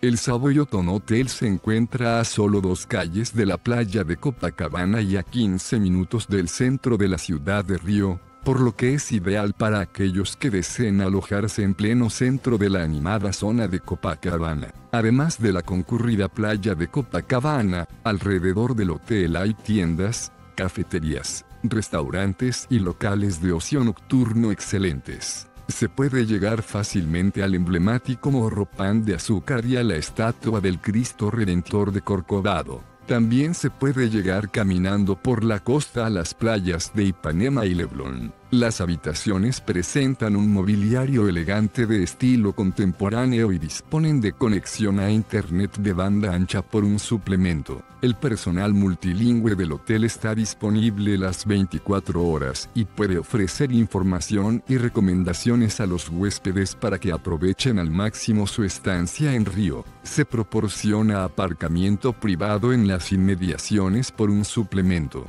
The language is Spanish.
El Savoyotón Hotel se encuentra a solo dos calles de la playa de Copacabana y a 15 minutos del centro de la ciudad de Río, por lo que es ideal para aquellos que deseen alojarse en pleno centro de la animada zona de Copacabana. Además de la concurrida playa de Copacabana, alrededor del hotel hay tiendas, cafeterías, restaurantes y locales de ocio nocturno excelentes. Se puede llegar fácilmente al emblemático Morro Pan de Azúcar y a la estatua del Cristo Redentor de Corcovado. También se puede llegar caminando por la costa a las playas de Ipanema y Leblon. Las habitaciones presentan un mobiliario elegante de estilo contemporáneo y disponen de conexión a Internet de banda ancha por un suplemento. El personal multilingüe del hotel está disponible las 24 horas y puede ofrecer información y recomendaciones a los huéspedes para que aprovechen al máximo su estancia en Río. Se proporciona aparcamiento privado en las inmediaciones por un suplemento.